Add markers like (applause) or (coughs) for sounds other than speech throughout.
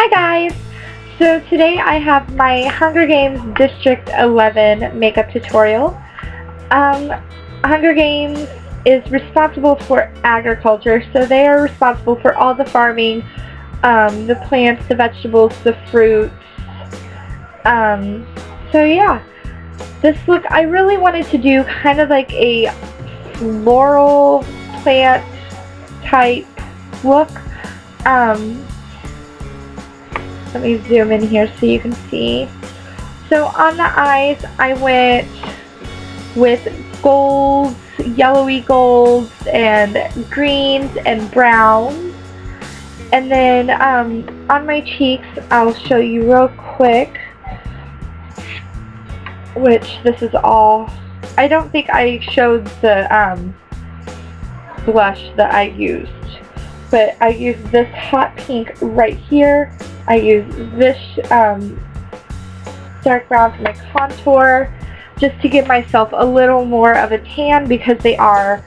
Hi guys! So today I have my Hunger Games District 11 makeup tutorial. Um, Hunger Games is responsible for agriculture, so they are responsible for all the farming, um, the plants, the vegetables, the fruits. Um, so yeah, this look, I really wanted to do kind of like a floral plant type look. Um, let me zoom in here so you can see. So on the eyes, I went with golds, yellowy golds, and greens and browns. And then um, on my cheeks, I'll show you real quick, which this is all, I don't think I showed the um, blush that I used. But I used this hot pink right here. I use this um, dark brown for my contour just to give myself a little more of a tan because they are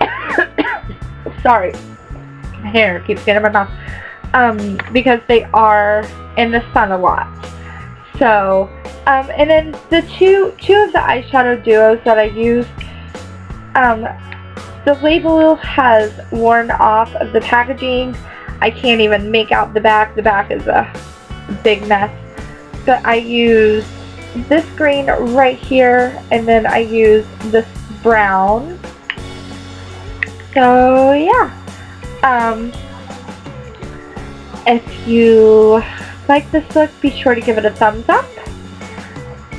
(coughs) sorry my hair keeps getting in my mouth um, because they are in the sun a lot. So um, and then the two two of the eyeshadow duos that I use, um, the label has worn off of the packaging I can't even make out the back. The back is a big mess. But I used this green right here and then I use this brown. So yeah. Um, if you like this look be sure to give it a thumbs up.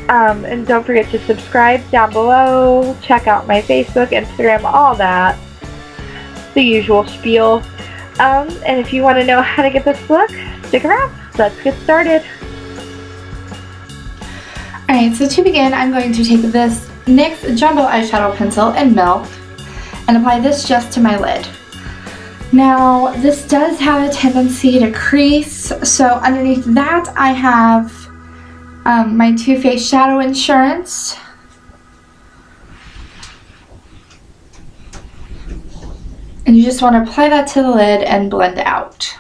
Um, and don't forget to subscribe down below. Check out my Facebook Instagram all that. The usual spiel um, and if you want to know how to get this look stick around let's get started Alright, so to begin, I'm going to take this NYX Jumbo Eyeshadow Pencil in Milk and apply this just to my lid. Now, this does have a tendency to crease, so underneath that I have um, my Too Faced Shadow Insurance. And you just want to apply that to the lid and blend out.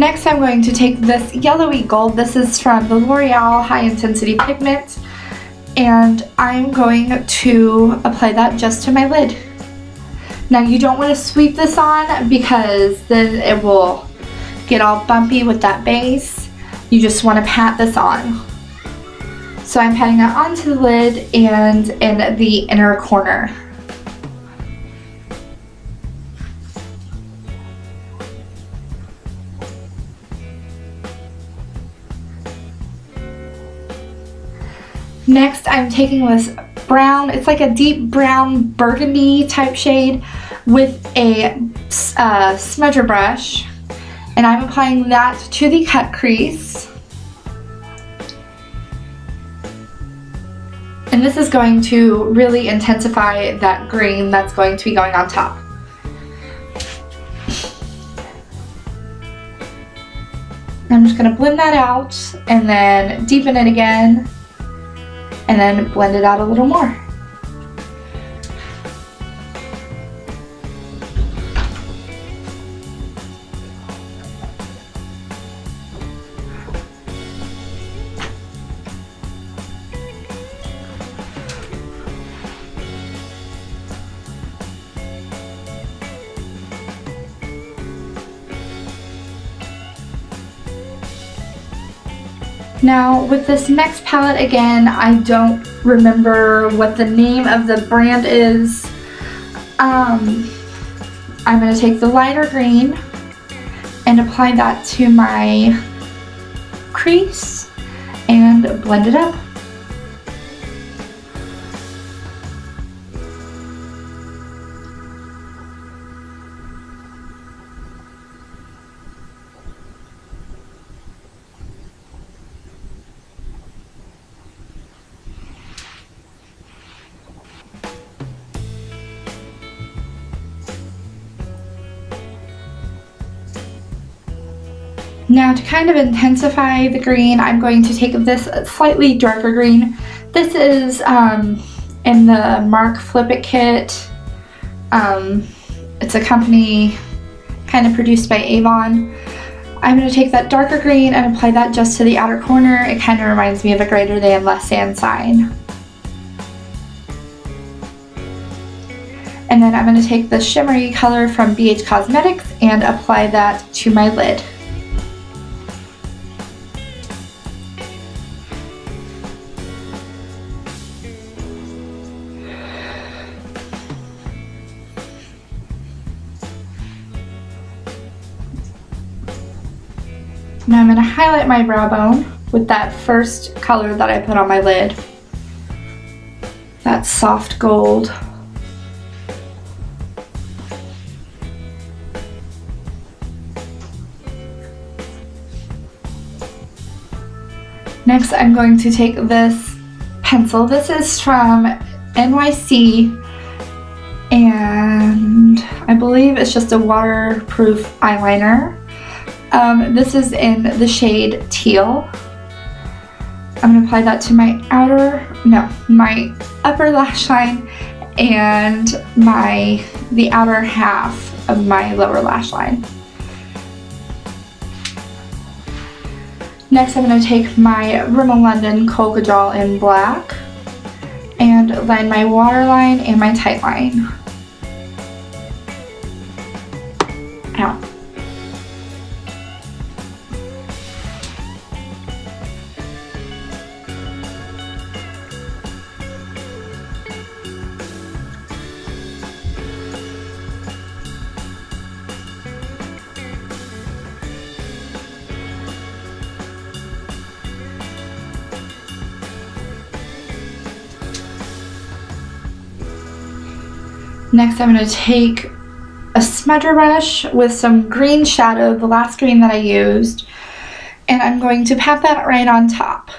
Next I'm going to take this yellowy gold. This is from the L'Oreal High Intensity Pigment. And I'm going to apply that just to my lid. Now you don't want to sweep this on because then it will get all bumpy with that base. You just want to pat this on. So I'm patting that onto the lid and in the inner corner. Next, I'm taking this brown, it's like a deep brown burgundy type shade with a uh, smudger brush. And I'm applying that to the cut crease. And this is going to really intensify that green that's going to be going on top. I'm just going to blend that out and then deepen it again and then blend it out a little more. Now with this next palette again, I don't remember what the name of the brand is. Um, I'm going to take the lighter green and apply that to my crease and blend it up. Now to kind of intensify the green, I'm going to take this slightly darker green. This is um, in the Mark Flip It kit. Um, it's a company kind of produced by Avon. I'm going to take that darker green and apply that just to the outer corner. It kind of reminds me of a greater than less than sign. And then I'm going to take the shimmery color from BH Cosmetics and apply that to my lid. Now I'm going to highlight my brow bone with that first color that I put on my lid. That soft gold. Next I'm going to take this pencil. This is from NYC and I believe it's just a waterproof eyeliner. Um, this is in the shade Teal. I'm to apply that to my outer, no, my upper lash line and my, the outer half of my lower lash line. Next I'm to take my Rimmel London Kohl Kajal in black and line my waterline and my tight Next I'm going to take a smudger brush with some green shadow, the last green that I used, and I'm going to pat that right on top.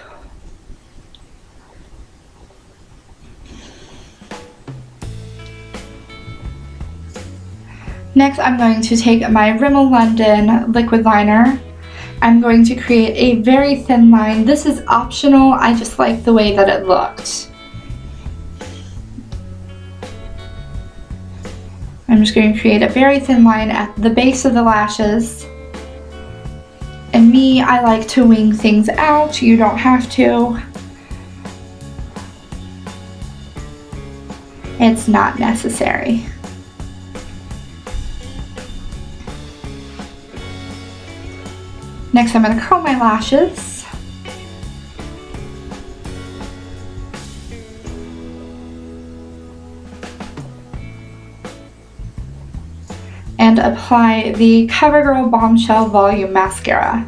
Next I'm going to take my Rimmel London liquid liner. I'm going to create a very thin line. This is optional, I just like the way that it looked. I'm just going to create a very thin line at the base of the lashes. And me, I like to wing things out. You don't have to. It's not necessary. Next, I'm going to curl my lashes. And apply the CoverGirl Bombshell Volume Mascara.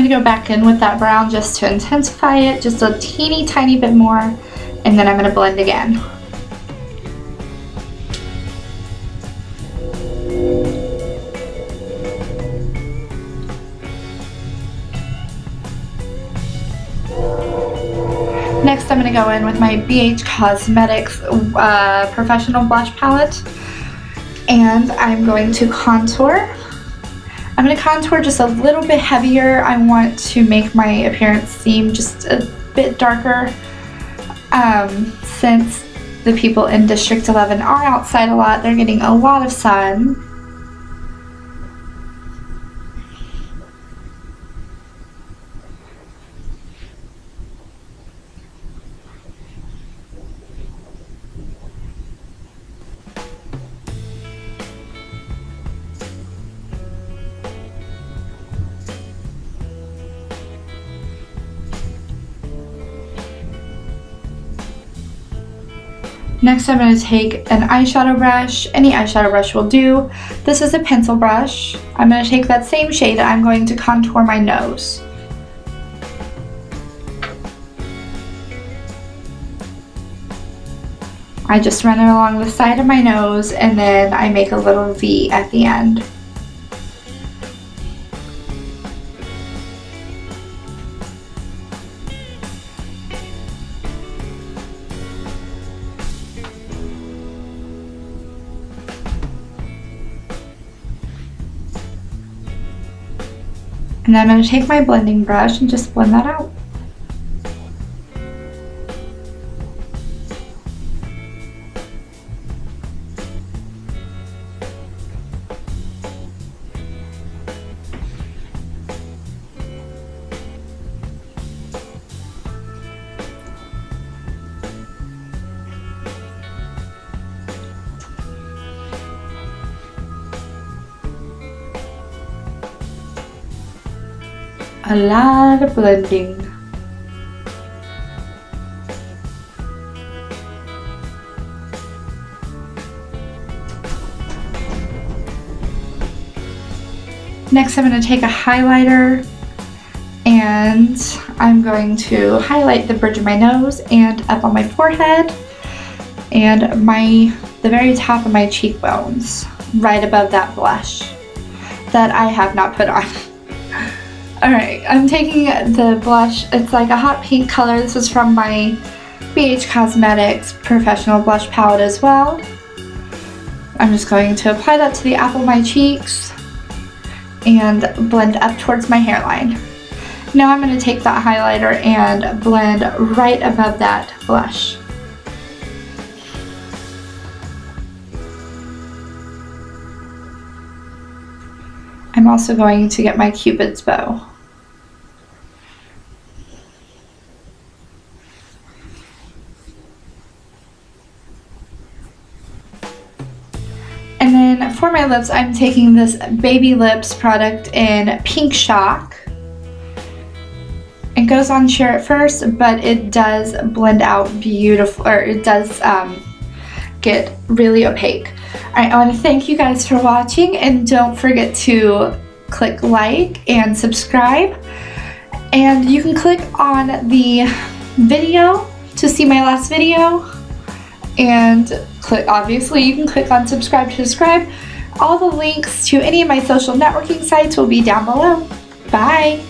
Going to go back in with that brown just to intensify it just a teeny tiny bit more and then I'm going to blend again. Next I'm going to go in with my BH Cosmetics uh, Professional Blush Palette and I'm going to contour I'm to contour just a little bit heavier. I want to make my appearance seem just a bit darker um, since the people in District 11 are outside a lot. They're getting a lot of sun. Next I'm going to take an eyeshadow brush. Any eyeshadow brush will do. This is a pencil brush. I'm going to take that same shade I'm going to contour my nose. I just run it along the side of my nose and then I make a little V at the end. And then I'm going to take my blending brush and just blend that out. A lot of blending. Next I'm going to take a highlighter and I'm going to highlight the bridge of my nose and up on my forehead and my the very top of my cheekbones right above that blush that I have not put on. (laughs) Alright, I'm taking the blush. It's like a hot pink color. This is from my BH Cosmetics Professional Blush Palette as well. I'm just going to apply that to the apple of my cheeks and blend up towards my hairline. Now I'm going to take that highlighter and blend right above that blush. I'm also going to get my cupid's bow. For my lips, I'm taking this Baby Lips product in Pink Shock. It goes on sheer at first, but it does blend out beautiful, or it does um, get really opaque. Alright, I want to thank you guys for watching, and don't forget to click like and subscribe. And you can click on the video to see my last video and click obviously you can click on subscribe to subscribe all the links to any of my social networking sites will be down below. Bye